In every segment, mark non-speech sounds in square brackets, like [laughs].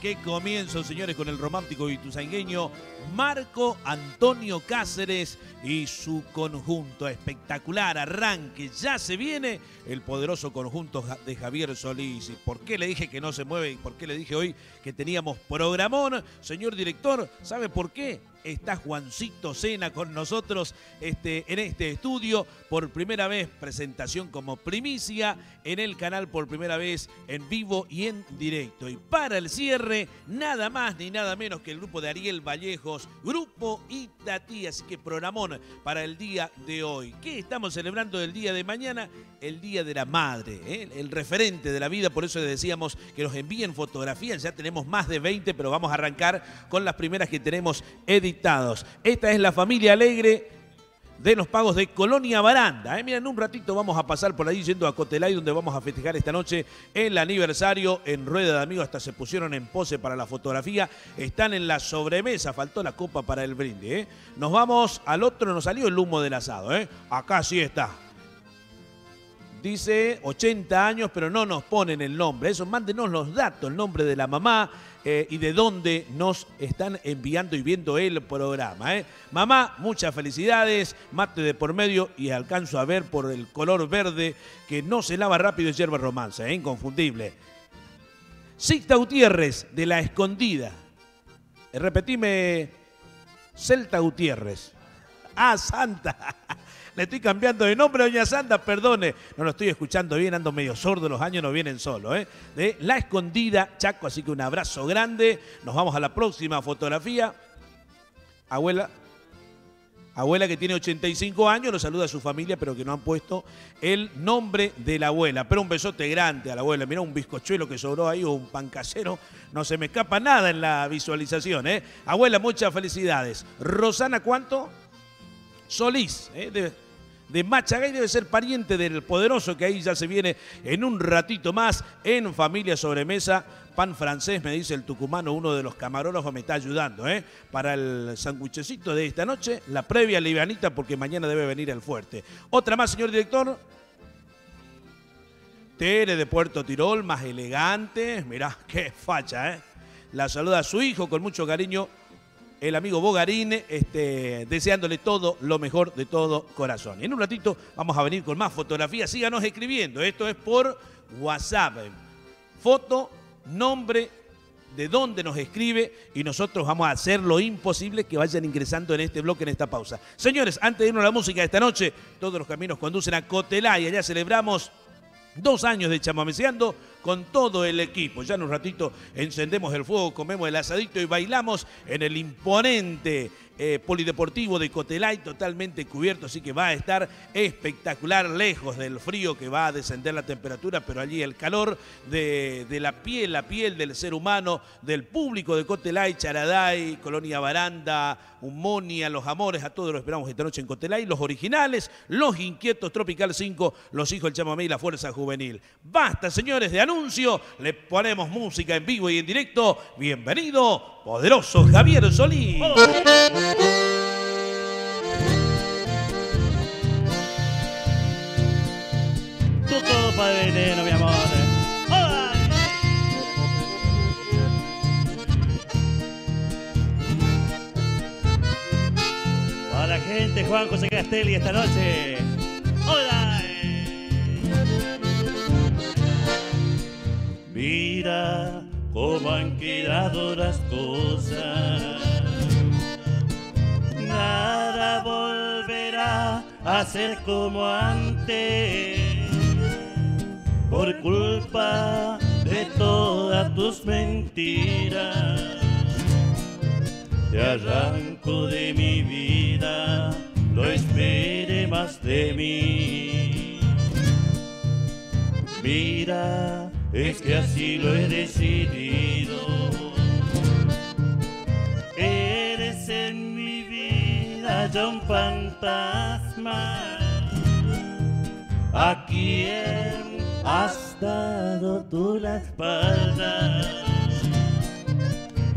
Qué comienzo, señores, con el romántico ituzaingueño Marco Antonio Cáceres y su conjunto. Espectacular arranque. Ya se viene el poderoso conjunto de Javier Solís. ¿Y por qué le dije que no se mueve? ¿Y por qué le dije hoy que teníamos programón? Señor director, ¿sabe por qué? Está Juancito Sena con nosotros este, en este estudio. Por primera vez, presentación como primicia en el canal, por primera vez en vivo y en directo. Y para el cierre, nada más ni nada menos que el grupo de Ariel Vallejos, Grupo Itatí. Así que programón para el día de hoy. ¿Qué estamos celebrando el día de mañana? El Día de la Madre, ¿eh? el referente de la vida. Por eso le decíamos que nos envíen fotografías. Ya tenemos más de 20, pero vamos a arrancar con las primeras que tenemos editadas esta es la familia alegre de los pagos de Colonia Baranda. ¿eh? Miren, en un ratito vamos a pasar por ahí yendo a Cotelay, donde vamos a festejar esta noche el aniversario en Rueda de Amigos. Hasta se pusieron en pose para la fotografía. Están en la sobremesa, faltó la copa para el brinde. ¿eh? Nos vamos al otro, nos salió el humo del asado. ¿eh? Acá sí está. Dice 80 años, pero no nos ponen el nombre. Eso, mándenos los datos, el nombre de la mamá, eh, y de dónde nos están enviando y viendo el programa. ¿eh? Mamá, muchas felicidades, mate de por medio y alcanzo a ver por el color verde que no se lava rápido y hierba romance, ¿eh? inconfundible. Sixta Gutiérrez, de La Escondida. Repetime, Celta Gutiérrez. Ah, Santa. [laughs] Le estoy cambiando de nombre, doña Santa, perdone. No lo estoy escuchando bien, ando medio sordo, los años no vienen solo. ¿eh? De La Escondida, Chaco, así que un abrazo grande. Nos vamos a la próxima fotografía. Abuela, abuela que tiene 85 años, nos saluda a su familia, pero que no han puesto el nombre de la abuela. Pero un besote grande a la abuela. Mira un bizcochuelo que sobró ahí o un pan casero. No se me escapa nada en la visualización. ¿eh? Abuela, muchas felicidades. Rosana, ¿cuánto? Solís. ¿eh? de Machagay debe ser pariente del poderoso que ahí ya se viene en un ratito más en Familia Sobremesa. Pan francés, me dice el tucumano, uno de los camarógrafos me está ayudando, ¿eh? Para el sanguchecito de esta noche, la previa livianita porque mañana debe venir el fuerte. Otra más, señor director. Tere de Puerto Tirol, más elegante. Mirá, qué facha, ¿eh? La saluda a su hijo con mucho cariño, el amigo Bogarín, este, deseándole todo lo mejor de todo corazón. en un ratito vamos a venir con más fotografías. Síganos escribiendo. Esto es por WhatsApp. Foto, nombre, de dónde nos escribe y nosotros vamos a hacer lo imposible que vayan ingresando en este bloque, en esta pausa. Señores, antes de irnos a la música de esta noche, todos los caminos conducen a Cotelá y allá celebramos dos años de chamameceando con todo el equipo. Ya en un ratito encendemos el fuego, comemos el asadito y bailamos en el imponente eh, polideportivo de Cotelay, totalmente cubierto, así que va a estar espectacular, lejos del frío que va a descender la temperatura, pero allí el calor de, la piel, la piel del ser humano, del público de Cotelay, Charaday, Colonia Baranda, Humonia, Los Amores, a todos los esperamos esta noche en Cotelay, los originales, los inquietos Tropical 5, los hijos del chamamé y la Fuerza Juvenil. Basta, señores, de anuncio, le ponemos música en vivo y en directo. Bienvenido, poderoso Javier Solís. Tu copa de veneno, mi amor. Para la gente, Juan José Castelli esta noche. Han quedado las cosas. Nada volverá a ser como antes por culpa de todas tus mentiras. Te arranco de mi vida, no espere más de mí. Mira, es que así lo he decidido. Eres en mi vida ya un fantasma. ¿A quién has dado tú la espalda?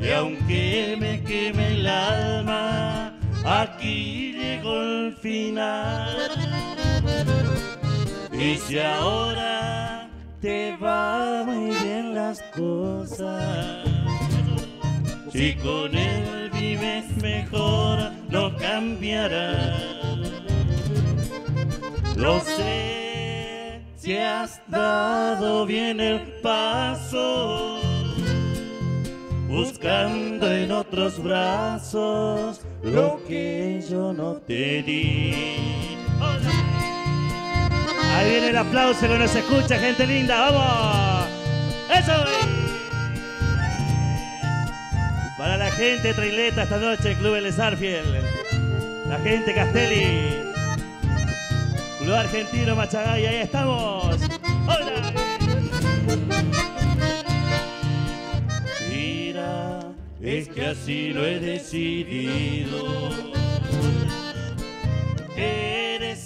Y aunque me queme el alma, aquí llegó el final. Y si ahora te va muy bien las cosas. Si con él vives mejor, no cambiará. Lo sé, si has dado bien el paso, buscando en otros brazos lo que yo no te di. Ahí viene el aplauso que nos escucha, gente linda, vamos. Eso. Para la gente trileta esta noche, Club El Sarfield. La gente Castelli. Club Argentino Machagay, ahí estamos. Hola. Mira, es que así lo he decidido.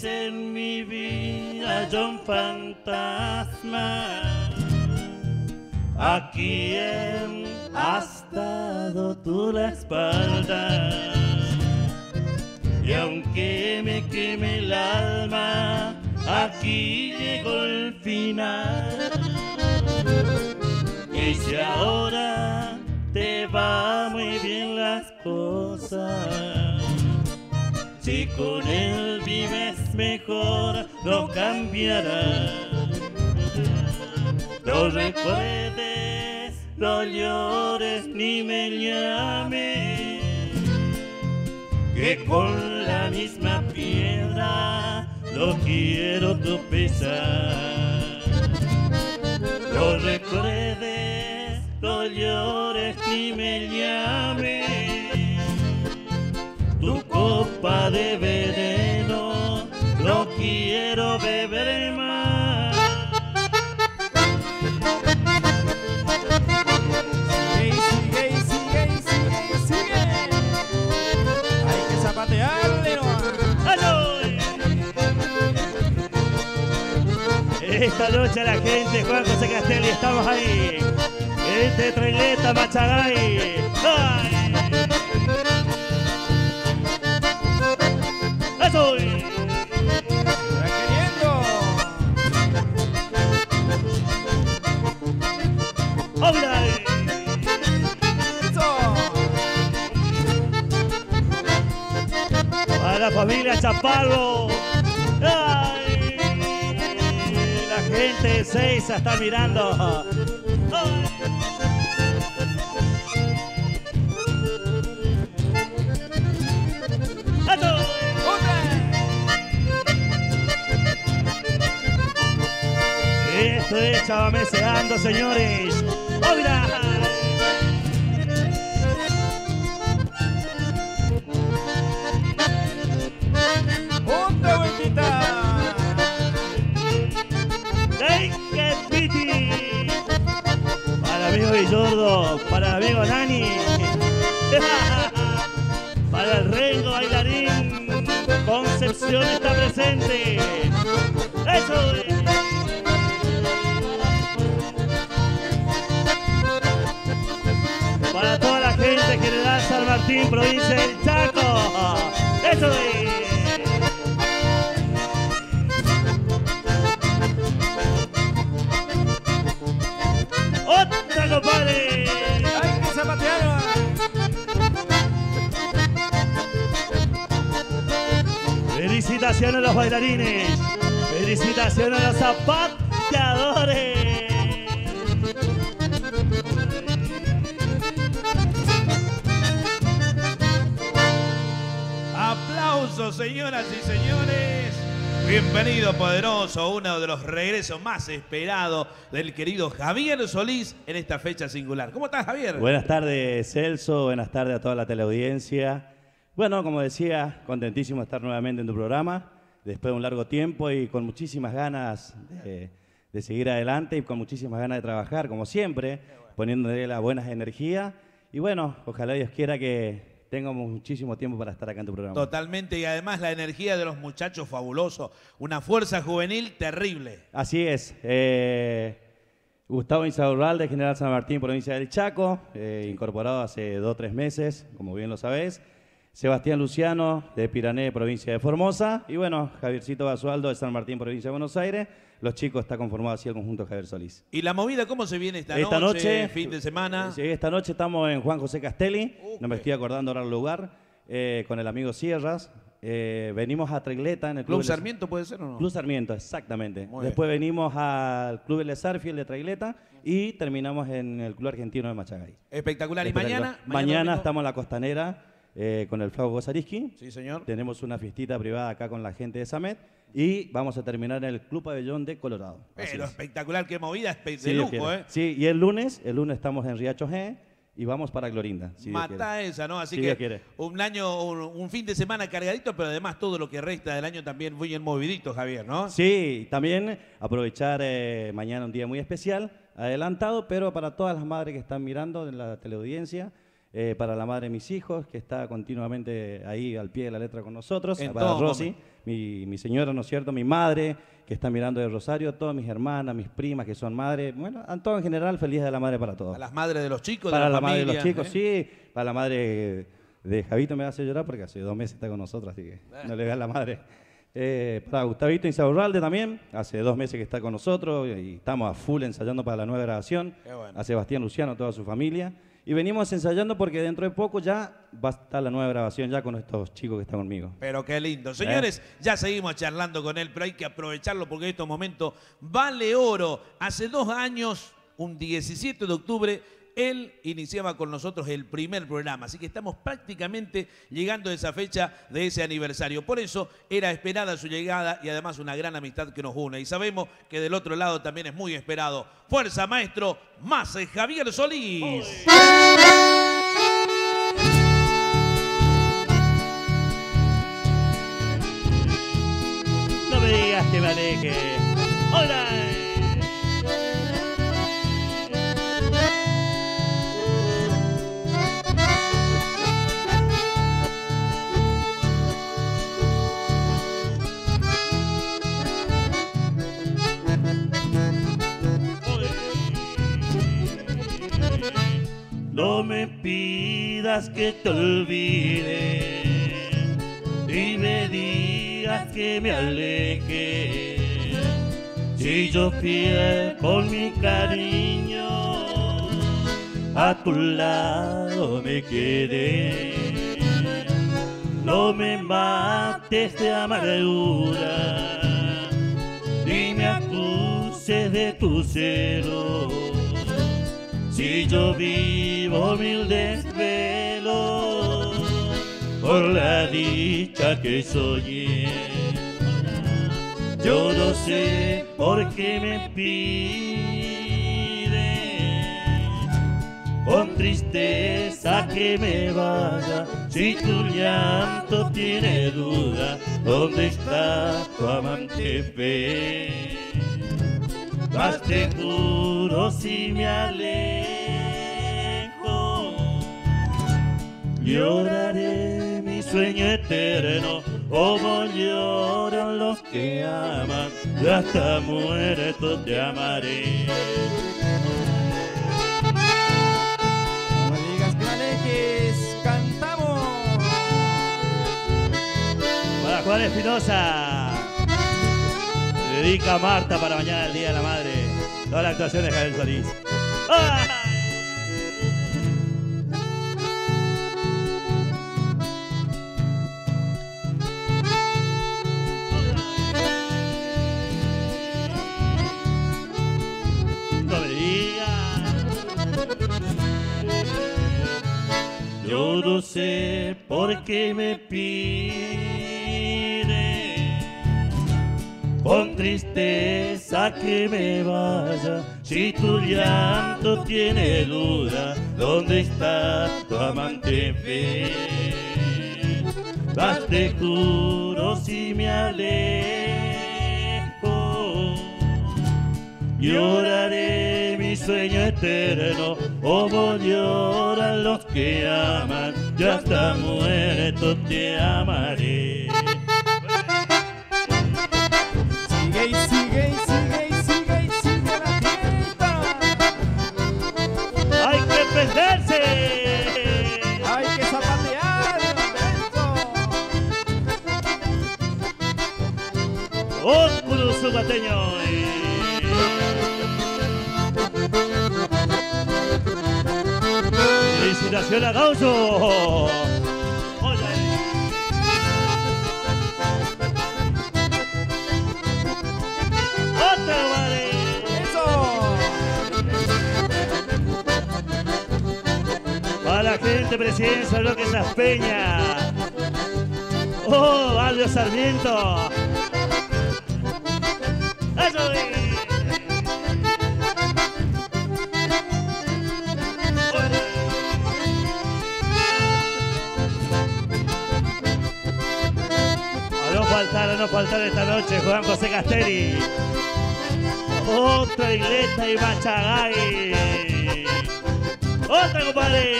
En mi vida, John Fantasma. A quien has dado tú la espalda. Y aunque me queme el alma, aquí llegó el final. Y si ahora te va muy bien las cosas, si con él vives mejor, no cambiará. No recuerdes, no llores ni me llames, que con la misma piedra no quiero tropezar. No recuerdes, no llores ni me llames, tu copa de Esta noche la gente, Juan José Castelli, estamos ahí. Este traileta Machagay. ¡Ay! ¡Eso! ¡Hola! Para la familia Chaparro. Gente de está mirando. Esto es Chavameceando, señores. Para el amigo Nani. [laughs] Para el Rengo bailarín. Concepción está presente. ¡Eso! es. Para toda la gente que le da San Martín, provincia del Chaco. ¡Eso! es. Felicitaciones a los bailarines. Felicitaciones a los zapateadores. Aplausos, señoras y señores. Bienvenido, poderoso, uno de los regresos más esperados del querido Javier Solís en esta fecha singular. ¿Cómo estás, Javier? Buenas tardes, Celso. Buenas tardes a toda la teleaudiencia. Bueno, como decía, contentísimo de estar nuevamente en tu programa, después de un largo tiempo y con muchísimas ganas de, de seguir adelante y con muchísimas ganas de trabajar, como siempre, poniéndole las buenas energías. Y bueno, ojalá Dios quiera que tengamos muchísimo tiempo para estar acá en tu programa. Totalmente, y además la energía de los muchachos fabuloso, una fuerza juvenil terrible. Así es. eh, Gustavo Insaurralde, General San Martín, provincia del Chaco, eh, incorporado hace dos o tres meses, como bien lo sabés. Sebastián Luciano, de Pirané, provincia de Formosa. Y bueno, Javiercito Basualdo, de San Martín, provincia de Buenos Aires. Los chicos está conformado así el conjunto Javier Solís. ¿Y la movida cómo se viene esta, Esta noche, Fin de semana. Sí, esta noche estamos en Juan José Castelli. Uh, no me estoy acordando ahora el lugar. eh, con el amigo Sierras. Eh, venimos a Tregleta en el ¿Club Club Sarmiento puede ser o no? Club Sarmiento, exactamente. Muy Después venimos al Club El Sarfield de Traileta y terminamos en el Club Argentino de Machagay. Espectacular. ¿Y mañana? Mañana, estamos en la costanera eh, con el Flaco Gozariski. Sí, señor. Tenemos una fiestita privada acá con la gente de Samet y vamos a terminar en el Club Pabellón de Colorado. Pero es. espectacular, qué movida, de Dios lujo. ¿eh? Sí, y el lunes, el lunes estamos en Riacho G y vamos para Glorinda. si. Mata esa, ¿no? Así Si que un año, un, un fin de semana cargadito, pero además todo lo que resta del año también muy bien movidito, Javier, ¿no? Sí, también aprovechar eh, mañana un día muy especial, adelantado, pero para todas las madres que están mirando en la teleaudiencia, eh, para la madre de mis hijos, que está continuamente ahí al pie de la letra con nosotros, En para Rosy, mi, mi señora, ¿no es cierto?, mi madre, que está mirando de Rosario, todas mis hermanas, mis primas que son madres, bueno, a todo en general, feliz de la madre para todos. A las madres de los chicos, Para de la la, madre de los chicos, ¿eh? sí. Para la madre de Javito me hace llorar porque hace dos meses está con nosotros, así que no le veas la madre. Eh, para Gustavito Insaurralde también, hace dos meses que está con nosotros y estamos a full ensayando para la nueva grabación. Qué bueno. A Sebastián Luciano, toda su familia. Y venimos ensayando porque dentro de poco ya va a estar la nueva grabación ya con estos chicos que están conmigo. Pero qué ¿Eh? lindo. Señores, ya seguimos charlando con él, pero hay que aprovecharlo porque en estos momentos vale oro. Hace dos años, un 17 de octubre, él iniciaba con nosotros el primer programa. Así que estamos prácticamente llegando a esa fecha de ese aniversario. Por eso era esperada su llegada y además una gran amistad que nos une. Y sabemos que del otro lado también es muy esperado. Fuerza, maestro, más Javier Solís. No me digas que me aleje. ¡Hola! No me pidas que te olvide y me digas que me aleje. Si yo fiel con mi cariño a tu lado me quedé. No me mates de amargura ni me acuses de tu celo. Si yo vivo mil desvelos por la dicha que soñé, yo no sé por qué me pide con tristeza que me vaya. Si tu llanto tiene duda, ¿dónde está tu amante fe? Más te juro si me alejo, lloraré mi sueño eterno, como lloran los que aman, y hasta muerto te amaré. No me dedica Marta para mañana el Día de la Madre, toda la actuación de Javier Solís. Yo no sé por qué me pide tristeza que me vaya. Si tu llanto tiene duda, ¿dónde está tu amante fiel? Más te juro si me alejo. Lloraré mi sueño eterno, como lloran los que aman, yo hasta muerto te amaré. Felicitaciones a Gauso. Hola. Otra, vale. ¡Eso! Para la gente, presidencia, Bloque Las Peñas. Oh, Aldo Sarmiento. Eso es. Faltar, a no faltar esta noche, Juan José Castelli. Otra igleta y Machagay. Otra, compadre.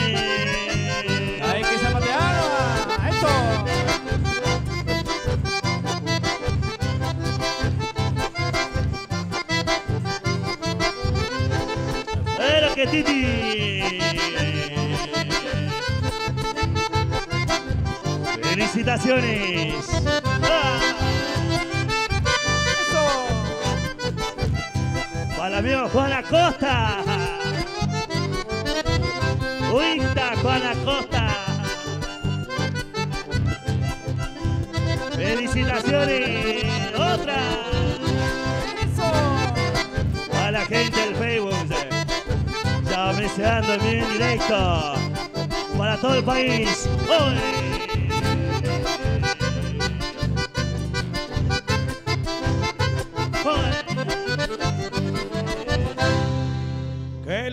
Hay que zapatear. ¡Eso! Pero que Titi. Felicitaciones. Ah, ¡Eso! Para el amigo Juan Acosta. Uita, Juan Acosta. Felicitaciones. Otra. ¡Eso! A la gente del Facebook. Ya deseando bien directo. Para todo el país. ¡Oy!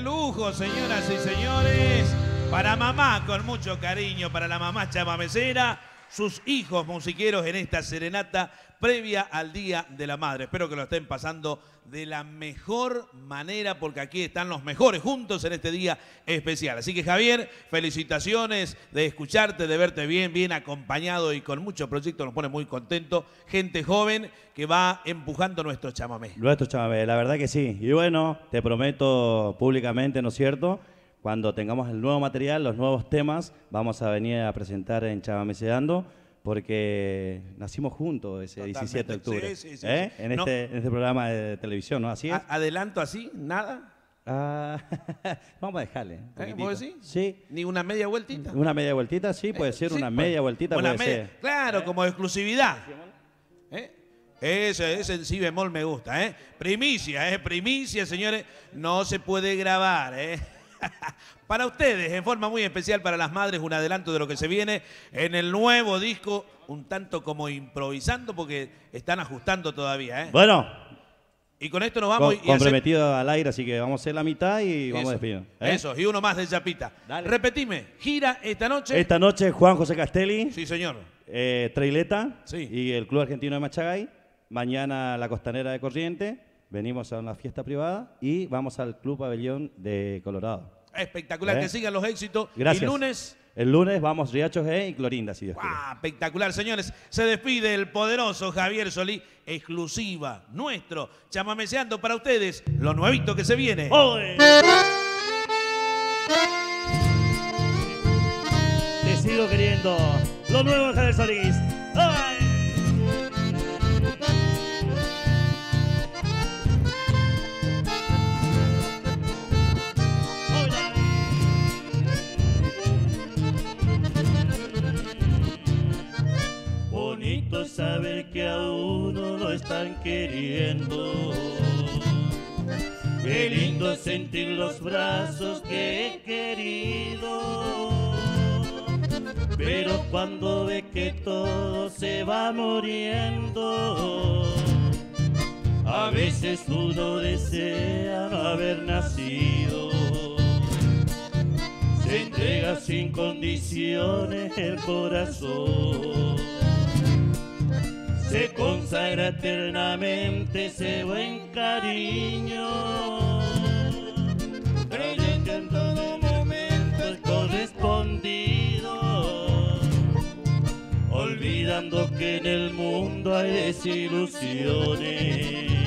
Lujo, señoras y señores! Para mamá, con mucho cariño, para la mamá chamamecera, sus hijos musiqueros en esta serenata previa al Día de la Madre. Espero que lo estén pasando de la mejor manera, porque aquí están los mejores juntos en este día especial. Así que Javier, felicitaciones de escucharte, de verte bien, bien acompañado y con mucho proyecto, nos pone muy contento. Gente joven que va empujando nuestro chamamé. Nuestro chamamé, la verdad que sí. Y bueno, te prometo públicamente, ¿no es cierto? Cuando tengamos el nuevo material, los nuevos temas, vamos a venir a presentar en Chamameceando, porque nacimos juntos ese Totalmente. 17 de octubre. Sí, sí, sí, ¿eh? sí. En, No. este, en este programa de televisión, ¿no? Así es. ¿Adelanto así? ¿Nada? Ah, [laughs] vamos a dejarle. ¿Eh? ¿Vos decís? Sí. ¿Ni una media vueltita? Una media vueltita, sí, puede ser. Una pues. media vueltita Una puede media- ser. Claro, como exclusividad. ¿Eh? Ese, ese en sí bemol me gusta, ¿eh? Primicia, ¿eh? Primicia, señores. No se puede grabar, ¿eh? [laughs] para ustedes, en forma muy especial para las madres, un adelanto de lo que se viene en el nuevo disco, un tanto como improvisando, porque están ajustando todavía, ¿eh? Bueno, Y con esto nos vamos con- y comprometido al aire, así que vamos a hacer la mitad y vamos despidiendo. ¿eh? Eso, y uno más de Chapita. Dale. Repetime, gira esta noche. Esta noche Juan José Castelli. Sí, señor. eh, Traileta Sí. y el Club Argentino de Machagay. Mañana la Costanera de Corriente. Venimos a una fiesta privada y vamos al Club Pabellón de Colorado. Espectacular, ¿Eh? que sigan los éxitos. Gracias. Y lunes, El lunes vamos Riacho G y Clorinda, si Dios quiere. ¡guau! espectacular, señores. Se despide el poderoso Javier Solí, exclusiva, nuestro, chamameceando para ustedes lo nuevito que se viene. ¡Oye! Te sigo queriendo. Lo nuevo de Javier Solís. Saber que a uno lo están queriendo. Qué lindo sentir los brazos que he querido. Pero cuando ve que todo se va muriendo, a veces uno desea no haber nacido. Se entrega sin condiciones el corazón. Se consagra eternamente ese buen cariño. Creyendo que en todo momento es correspondido. Olvidando que en el mundo hay desilusiones.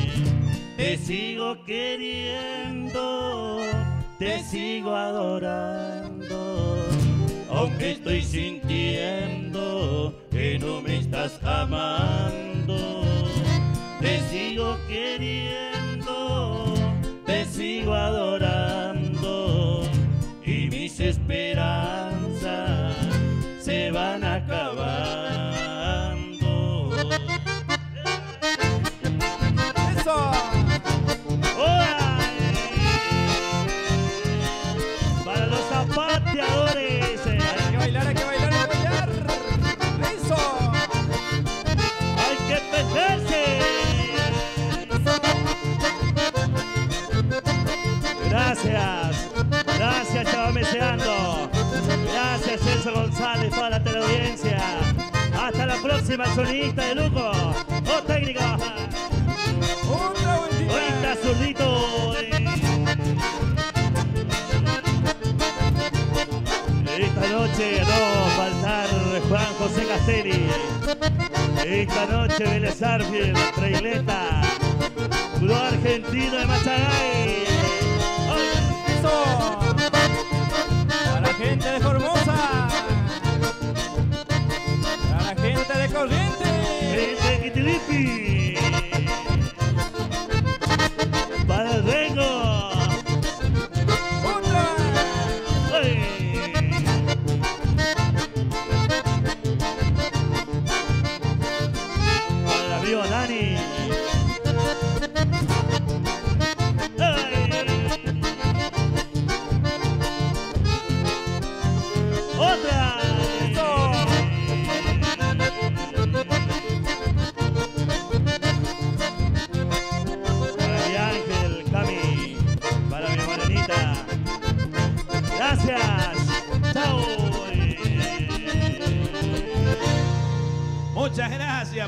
Te sigo queriendo, te sigo adorando, aunque estoy sintiendo no me estás amando. Te sigo queriendo, te sigo adorando sonidista de lujo. Oh, técnica. ¡Otra vueltita! Ahorita, zurdito. eh. Esta noche no faltar Juan José Castelli. Esta noche Vélez Arfield, Traileta. Club Argentino de Machagay.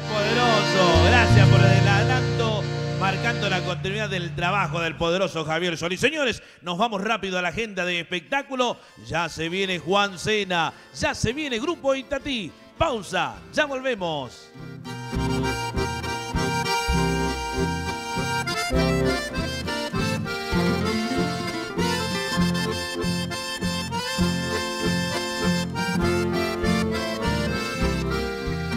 Poderoso. Gracias por el adelanto, marcando la continuidad del trabajo del poderoso Javier Solís. Señores, nos vamos rápido a la agenda de espectáculo. Ya se viene Juan Cena, ya se viene Grupo Itatí. Pausa, ya volvemos.